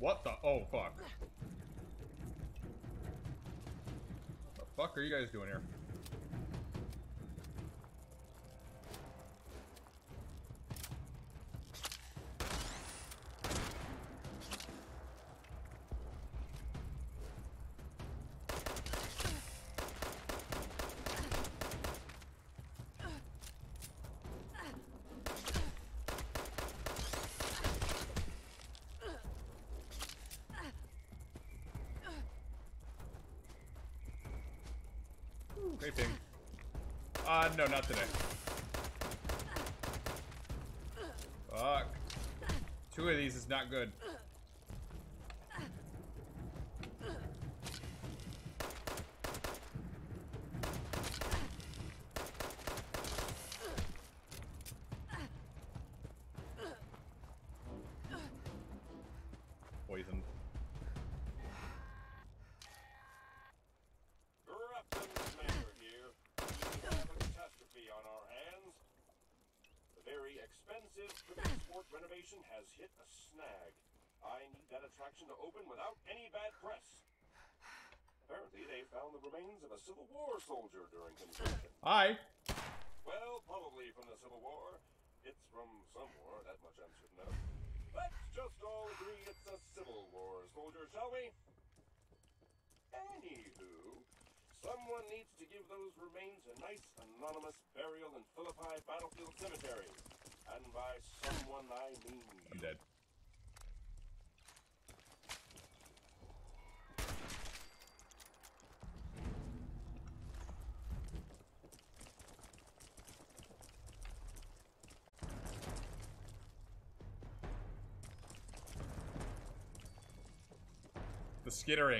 What the? Oh, fuck. What the fuck are you guys doing here? Great ping. Uh, no, not today. Fuck. Two of these is not good. Poisoned. Expensive Tribute Sport renovation has hit a snag. I need that attraction to open without any bad press. Apparently, they found the remains of a Civil War soldier during construction. Hi. Well, probably from the Civil War. It's from some war, that much I'm certain of. Let's just all agree it's a Civil War soldier, shall we? Anywho, someone needs to give those remains a nice anonymous burial in Philippi Battlefield Cemetery. By someone, I mean I'm dead. The skittering.